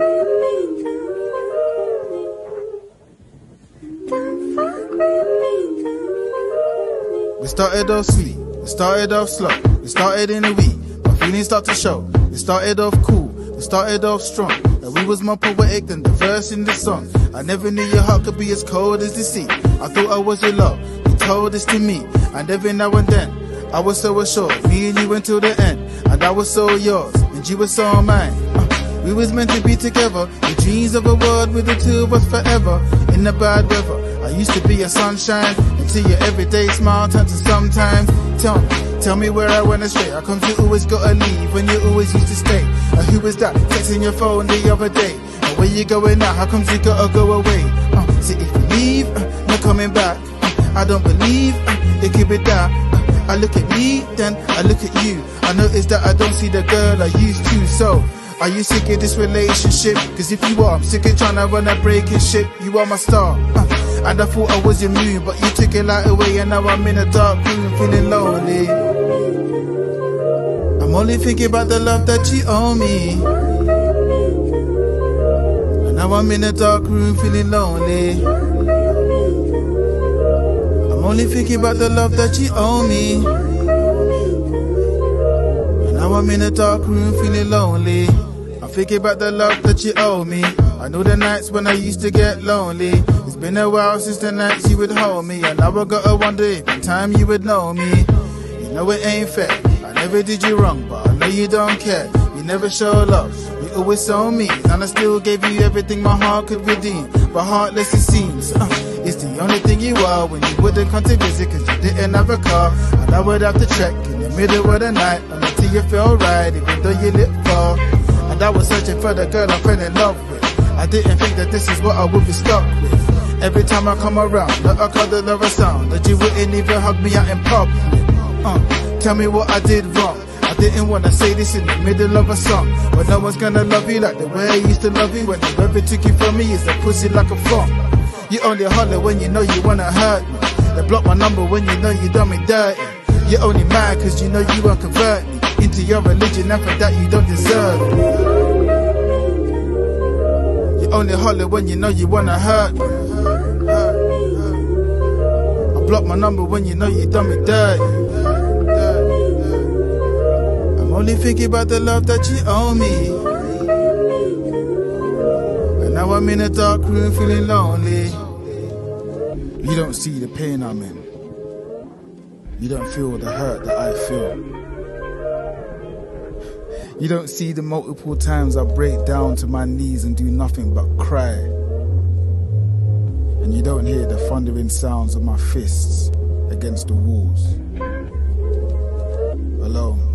We started off sweet, we started off slow, we started in a week. My feelings start to show. We started off cool, we started off strong. And we was more poetic than the verse in the song. I never knew your heart could be as cold as the sea. I thought I was your love, you told this to me. And every now and then, I was so assured, me and you until the end. And I was so yours, and you were so mine. Uh, we was meant to be together, the dreams of a world with the two of us forever. In the bad weather, I used to be your sunshine until your everyday smile turned to sometimes. Tell me, tell me where I went astray. How come you always gotta leave when you always used to stay? And who was that texting your phone the other day? And where you going now? How come you gotta go away? Uh, see if you leave, uh, no coming back. Uh, I don't believe uh, it could be that. Uh, I look at me, then I look at you. I notice that I don't see the girl I used to. So, are you sick of this relationship? Cause if you are, I'm sick of trying to run a breaking ship. You are my star. Uh, and I thought I was your moon, but you took it light away, and now I'm in a dark room feeling lonely. I'm only thinking about the love that you owe me. And now I'm in a dark room feeling lonely. I'm only thinking about the love that you owe me. Now I'm in a dark room feeling lonely. Thinking about the love that you owe me. I know the nights when I used to get lonely. It's been a while since the nights you would hold me. And now I gotta wonder if in time you would know me. You know it ain't fair. I never did you wrong, but I know you don't care. You never show love. You always so me. And I still gave you everything my heart could redeem. But heartless it seems. Uh, it's the only thing you are when you wouldn't come to visit cause you didn't have a car. And I would have to check in the middle of the night until you feel right, even though you live far. I was searching for the girl I fell in love with. I didn't think that this is what I would be stuck with. Every time I come around, not a cuddle or sound, that you wouldn't even hug me out in public. Uh, tell me what I did wrong. I didn't wanna say this in the middle of a song, but no one's gonna love you like the way I used to love you. When whoever took you from me is a pussy like a phone. You only holler when you know you wanna hurt me. They block my number when you know you done me dirty. You're only mad cause you know you won't convert me into your religion and for that you don't deserve. You only holler when you know you wanna hurt. I block my number when you know you done me dirty. I'm only thinking about the love that you owe me. And now I'm in a dark room feeling lonely. You don't see the pain I'm in. You don't feel the hurt that I feel. You don't see the multiple times I break down to my knees and do nothing but cry. And you don't hear the thundering sounds of my fists against the walls. Alone.